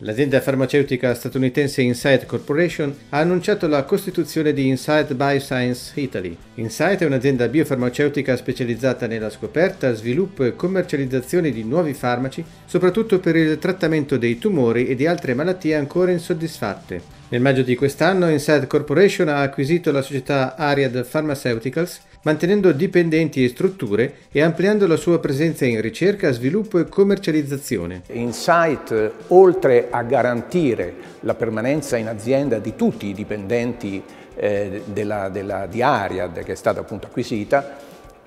L'azienda farmaceutica statunitense Insight Corporation ha annunciato la costituzione di Insight Bioscience Italy. Insight è un'azienda biofarmaceutica specializzata nella scoperta, sviluppo e commercializzazione di nuovi farmaci, soprattutto per il trattamento dei tumori e di altre malattie ancora insoddisfatte. Nel maggio di quest'anno Insight Corporation ha acquisito la società Ariad Pharmaceuticals mantenendo dipendenti e strutture e ampliando la sua presenza in ricerca, sviluppo e commercializzazione. Insight, oltre a garantire la permanenza in azienda di tutti i dipendenti eh, della, della, di Ariad che è stata appunto acquisita,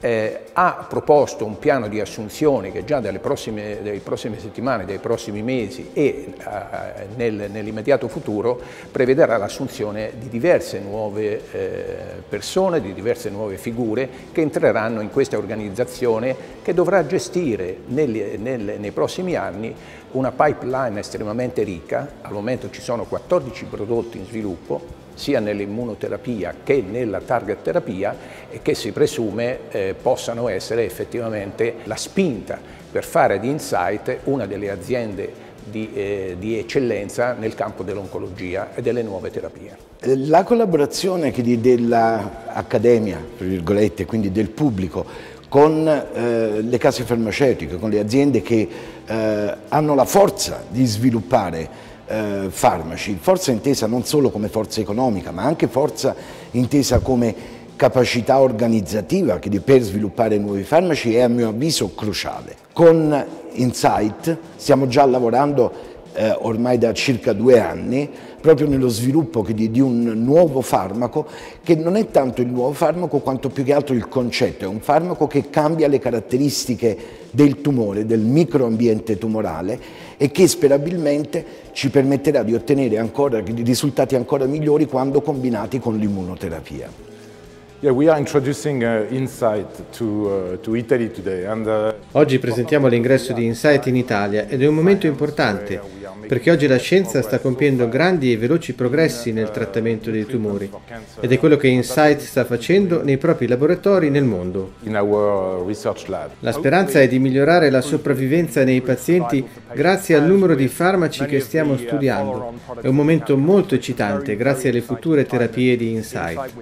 eh, ha proposto un piano di assunzione che già dalle prossime, dalle prossime settimane, dai prossimi mesi e eh, nel, nell'immediato futuro prevederà l'assunzione di diverse nuove eh, persone, di diverse nuove figure che entreranno in questa organizzazione che dovrà gestire negli, nel, nei prossimi anni una pipeline estremamente ricca, al momento ci sono 14 prodotti in sviluppo, sia nell'immunoterapia che nella target terapia e che si presume eh, possano essere effettivamente la spinta per fare di Insight una delle aziende di, eh, di eccellenza nel campo dell'oncologia e delle nuove terapie. La collaborazione dell'accademia, quindi del pubblico, con eh, le case farmaceutiche, con le aziende che eh, hanno la forza di sviluppare eh, farmaci, forza intesa non solo come forza economica ma anche forza intesa come capacità organizzativa per sviluppare nuovi farmaci è a mio avviso cruciale. Con Insight stiamo già lavorando eh, ormai da circa due anni proprio nello sviluppo di, di, un nuovo farmaco che non è tanto il nuovo farmaco quanto più che altro il concetto, è un farmaco che cambia le caratteristiche del tumore, del microambiente tumorale e che sperabilmente ci permetterà di ottenere ancora, risultati ancora migliori quando combinati con l'immunoterapia. Uh, uh, uh, oggi presentiamo l'ingresso di Insight in Italia ed è un momento importante perché oggi la scienza sta compiendo grandi e veloci progressi nel trattamento dei tumori ed è quello che Insight sta facendo nei propri laboratori nel mondo. La speranza è di migliorare la sopravvivenza nei pazienti grazie al numero di farmaci che stiamo studiando. È un momento molto eccitante grazie alle future terapie di Insight.